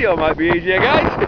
video might be easier, guys.